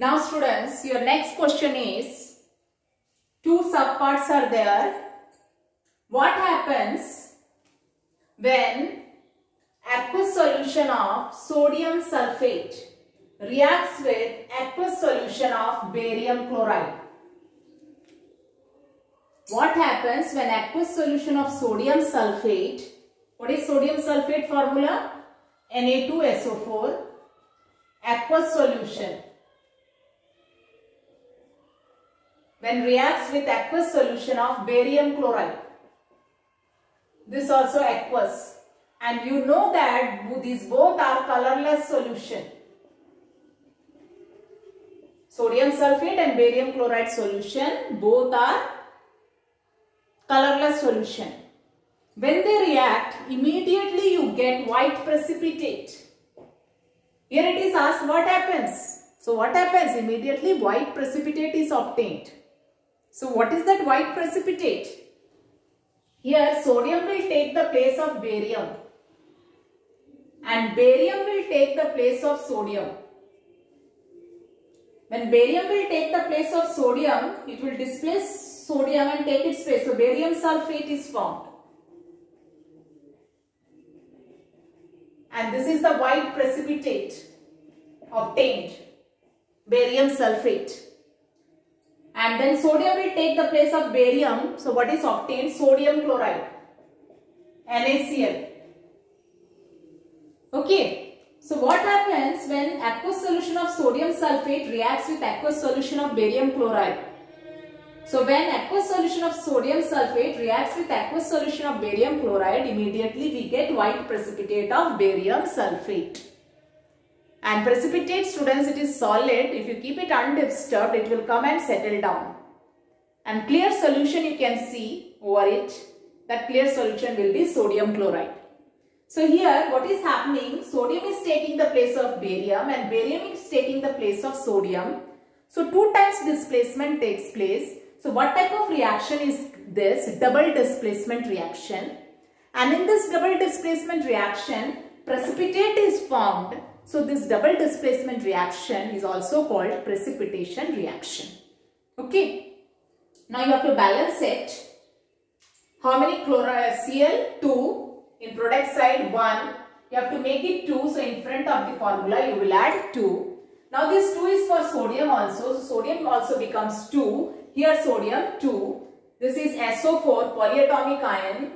Now students, your next question is, two subparts are there. What happens when aqueous solution of sodium sulfate reacts with aqueous solution of barium chloride? What happens when aqueous solution of sodium sulfate, what is sodium sulfate formula? Na2SO4, aqueous solution. When reacts with aqueous solution of barium chloride. This also aqueous. And you know that these both are colorless solution. Sodium sulfate and barium chloride solution both are colorless solution. When they react, immediately you get white precipitate. Here it is asked what happens. So what happens? Immediately white precipitate is obtained. So what is that white precipitate? Here sodium will take the place of barium and barium will take the place of sodium. When barium will take the place of sodium, it will displace sodium and take its place. So barium sulfate is formed. And this is the white precipitate obtained, barium sulfate. And then sodium will take the place of barium. So what is obtained? Sodium chloride, NaCl. Okay. So what happens when aqueous solution of sodium sulfate reacts with aqueous solution of barium chloride? So when aqueous solution of sodium sulfate reacts with aqueous solution of barium chloride, immediately we get white precipitate of barium sulfate. And precipitate students, it is solid. If you keep it undisturbed, it will come and settle down. And clear solution you can see over it. That clear solution will be sodium chloride. So here what is happening, sodium is taking the place of barium and barium is taking the place of sodium. So two times displacement takes place. So what type of reaction is this? Double displacement reaction. And in this double displacement reaction, precipitate is formed. So this double displacement reaction is also called precipitation reaction. Okay. Now you have to balance it. How many chloride Cl? 2 in product side 1, you have to make it 2. So in front of the formula, you will add 2. Now this 2 is for sodium also. So sodium also becomes 2. Here sodium 2. This is SO4 polyatomic ion.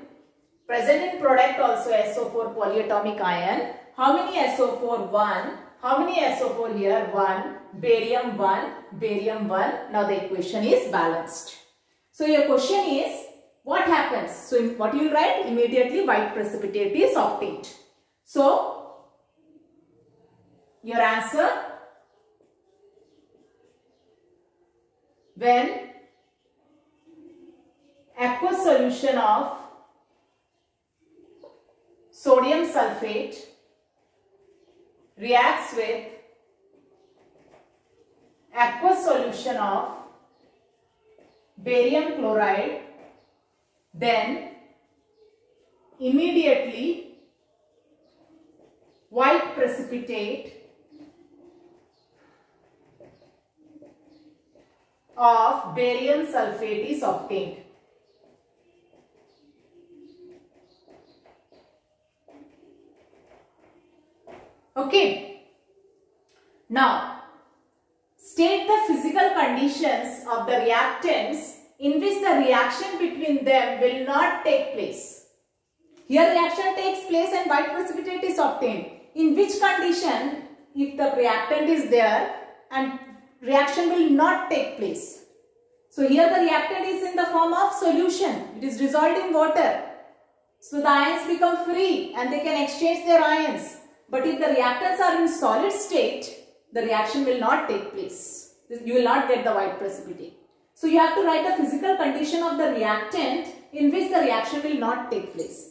Present in product also SO4 polyatomic ion. How many SO4? 1. How many SO4 here? 1. Barium 1. Barium 1. Now the equation is balanced. So your question is what happens? So what you write? Immediately white precipitate is obtained. So your answer when aqueous solution of sodium sulfate reacts with aqueous solution of barium chloride then immediately white precipitate of barium sulfate is obtained. Okay. Now, state the physical conditions of the reactants in which the reaction between them will not take place. Here reaction takes place and white precipitate is obtained. In which condition if the reactant is there and reaction will not take place. So here the reactant is in the form of solution. It is dissolved in water. So the ions become free and they can exchange their ions. But if the reactants are in solid state, the reaction will not take place. You will not get the white precipitate. So you have to write the physical condition of the reactant in which the reaction will not take place.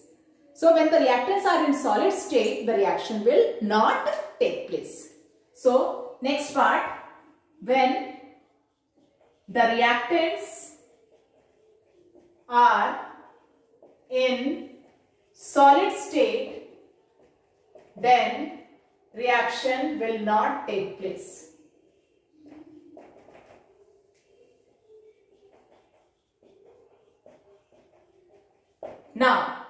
So when the reactants are in solid state, the reaction will not take place. So next part, when the reactants are in solid state, then reaction will not take place. Now,